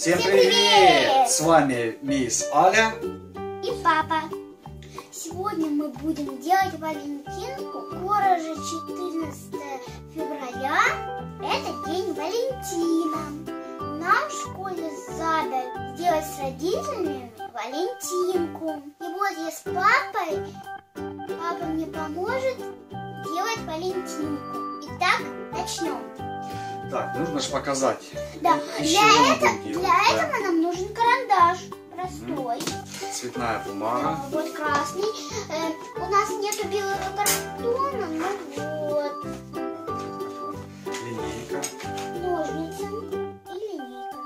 Всем привет! привет! С вами мисс Аля. и папа. Сегодня мы будем делать Валентинку. Скоро же 14 февраля. Это день Валентина. Нам в школе задали сделать с родителями Валентинку. И вот я с папой, папа мне поможет делать Валентинку. Итак, начнем. Так, нужно же показать. Да, для, это- для да. этого нам нужен карандаш простой. Цветная бумага. А, Вот красный. Э, у нас нету белого картона, ну вот. Линейка. Ножницы и линейка.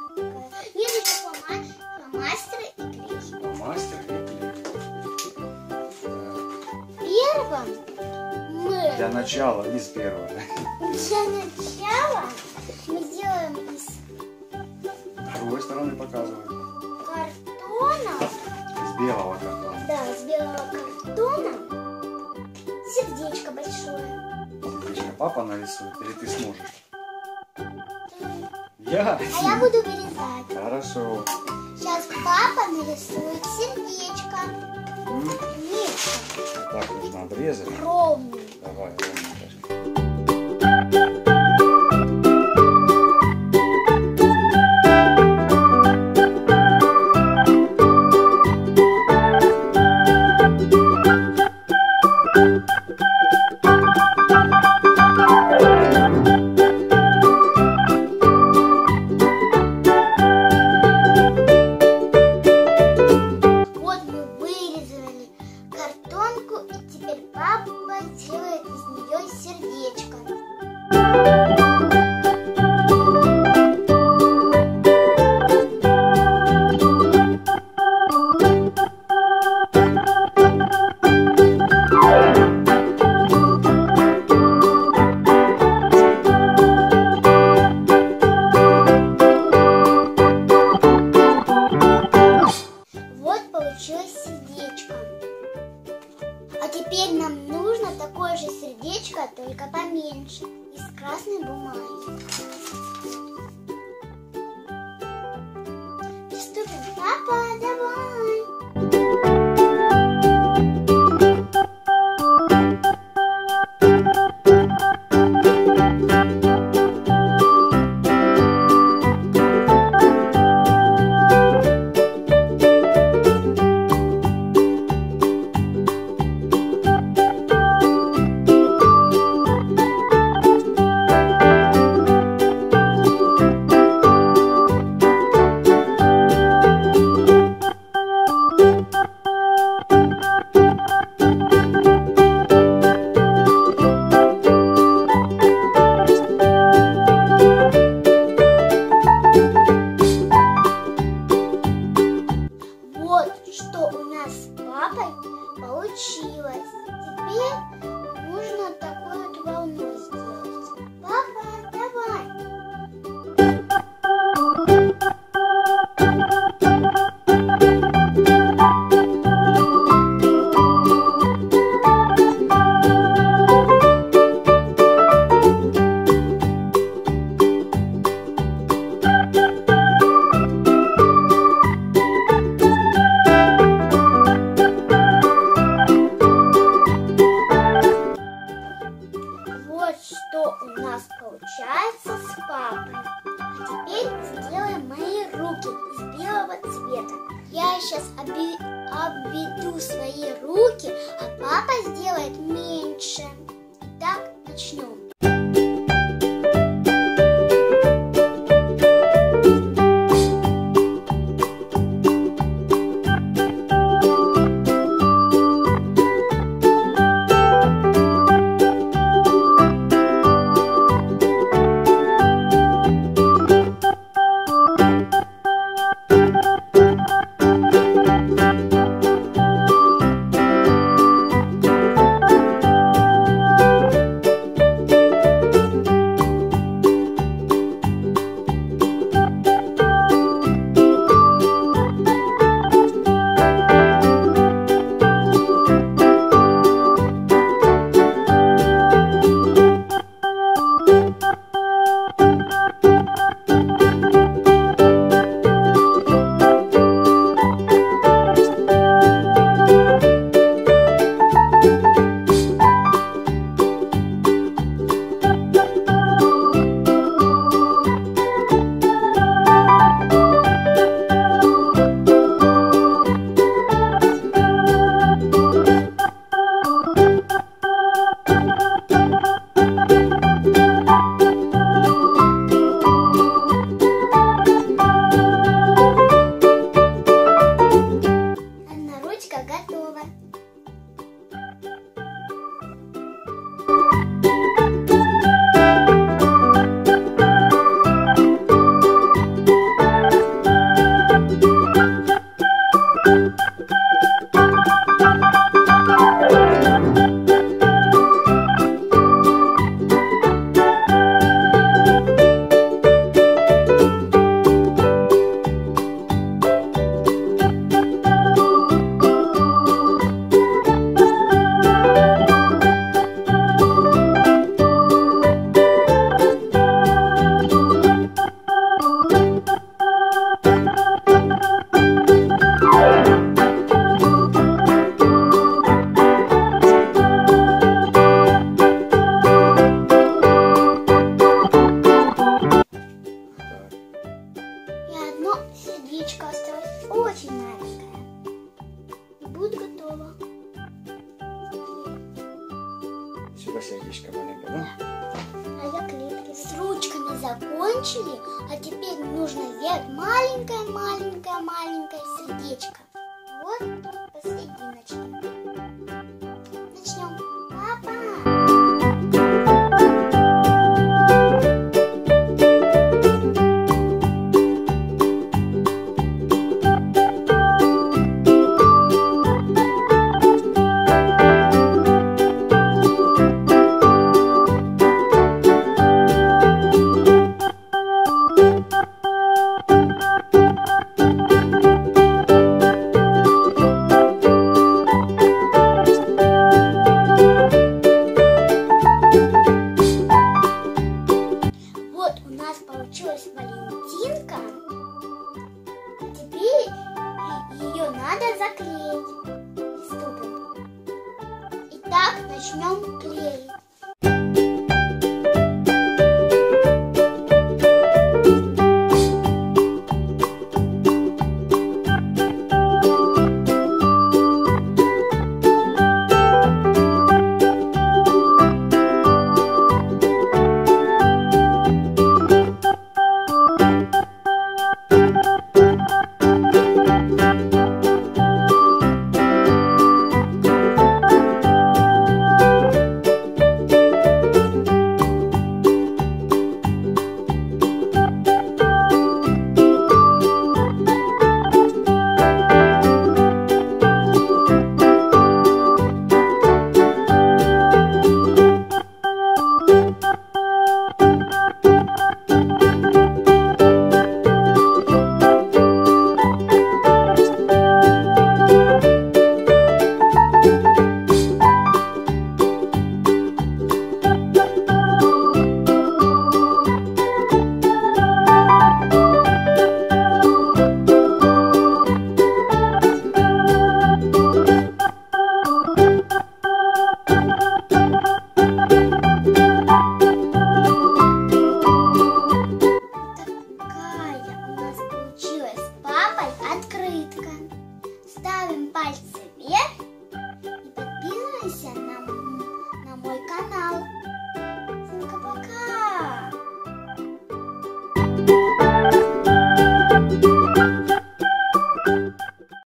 Есть еще и клей. Фломастер и клей. Первым мы Для начала, не с первого. для начала мы сделаем из С другой стороны показываю. картона, Из белого картона. да, из белого картона, сердечко большое. Отлично. Папа нарисует или ты сможешь? Я? А я буду вырезать. Хорошо. Сейчас папа нарисует сердечко. М, Так нужно обрезать. ровный. Давай, ровненько. Сердечко. А теперь нам нужно такое же сердечко, только поменьше, из красной бумаги. Обведу свои руки, а папа сделает меньше. Итак, начнем. закончили, а теперь нужно сделать маленькое-маленькое-маленькое сердечко. Вот тут посерединочке. начнем клеить. 拜。